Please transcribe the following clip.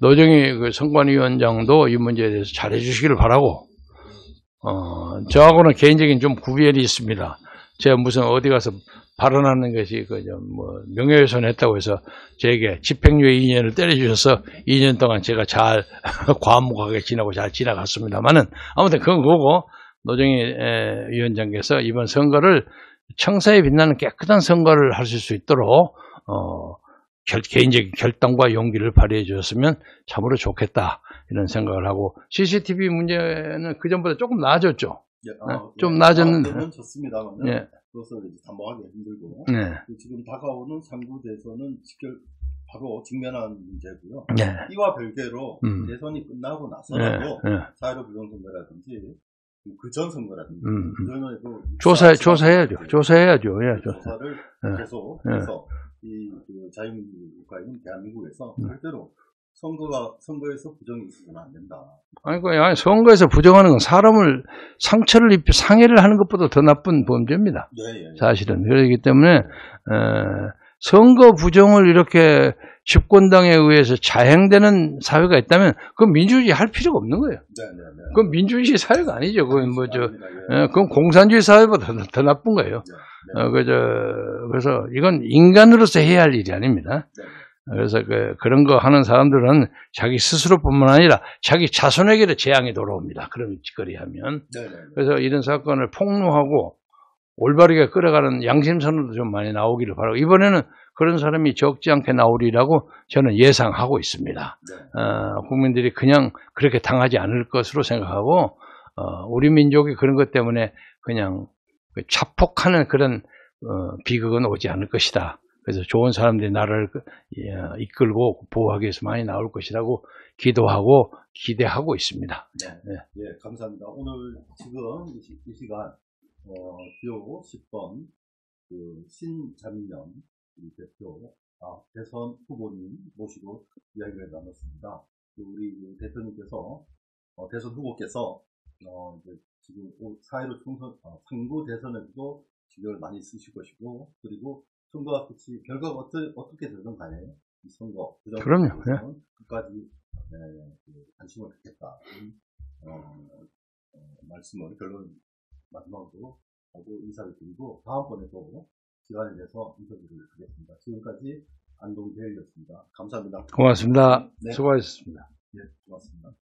노정희 그 선관위원장도 이 문제에 대해서 잘해 주시기를 바라고, 어, 저하고는 개인적인 좀 구별이 있습니다. 제가 무슨 어디 가서 발언하는 것이 그뭐 명예훼손 했다고 해서 저에게 집행유예 2년을 때려주셔서 2년 동안 제가 잘 과묵하게 지나고 잘 지나갔습니다만은 아무튼 그건 그거고 노정희 에, 위원장께서 이번 선거를 청사에 빛나는 깨끗한 선거를 하실 수 있도록 어, 결- 개인적인 결단과 용기를 발휘해 주셨으면 참으로 좋겠다 이런 생각을 하고 CCTV 문제는 그 전보다 조금 나아졌죠. 예, 네, 좀 낮았는데. 는 좋습니다만 예, 그것을 이제 담보하기 힘들고 네, 지금 다가오는 상부 대선은 직결 바로 직면한 문제고요. 네, 이와 별개로 음. 대선이 끝나고 네, 나서라도 네. 사회로 부정선거라든지 그전 선거라든지 음, 음. 그런에도 조사 조사해야죠. 조사해야죠. 예, 조사. 조사를 네. 계속 네. 해서 이그 자유민주 국가인 대한민국에서 음. 절대로 선거가 선거에서 부정이 있어서는 안 된다. 아니, 그, 아니, 선거에서 부정하는 건 사람을 상처를 입혀 상해를 하는 것보다 더 나쁜 범죄입니다. 예, 예, 예. 사실은. 그렇기 때문에, 어, 선거 부정을 이렇게 집권당에 의해서 자행되는 사회가 있다면, 그건 민주주의 할 필요가 없는 거예요. 네, 네, 네. 그건 민주주의 사회가 아니죠. 그건 뭐, 저, 아닙니다. 예. 어, 그건 공산주의 사회보다 더, 더 나쁜 거예요. 네, 네. 어, 그저, 그래서 이건 인간으로서 해야 할 일이 아닙니다. 네. 그래서 그, 그런 거 하는 사람들은 자기 스스로뿐만 아니라 자기 자손에게도 재앙이 돌아옵니다. 그런 짓거리 하면. 네, 네, 네. 그래서 이런 사건을 폭로하고 올바르게 끌어가는 양심선언도 좀 많이 나오기를 바라고 이번에는 그런 사람이 적지 않게 나오리라고 저는 예상하고 있습니다. 네. 어, 국민들이 그냥 그렇게 당하지 않을 것으로 생각하고 어, 우리 민족이 그런 것 때문에 그냥 그 자폭하는 그런 어, 비극은 오지 않을 것이다. 그래서 좋은 사람들이 나라를 그- 예, 이끌고 보호하기 위해서 많이 나올 것이라고 기도하고 기대하고 있습니다. 네. 네. 예, 감사합니다. 오늘 지금 이, 시, 시간 어, 표 10번 그 우리 대표 아, 대선 후보님 모시고 이야기를 나눴습니다. 그 우리 그 대표님께서 어, 대선 후보께서 어, 이제 지금 4.15 총선 어, 상부 대선에도 신경을 많이 쓰실 것이고 그리고 선거가 끝이 결과가 어떠, 어떻게 되든 간에 이 선거 부정 그럼요. 선거에서는 끝까지 네, 그 관심을 갖겠다. 어, 어, 말씀을 결론 마지막으로 하고 인사를 드리고 다음번에도 시간을 내서 인터뷰를 하겠습니다. 지금까지 안동대일이었습니다. 감사합니다. 고맙습니다. 네. 수고하셨습니다. 네, 고맙습니다.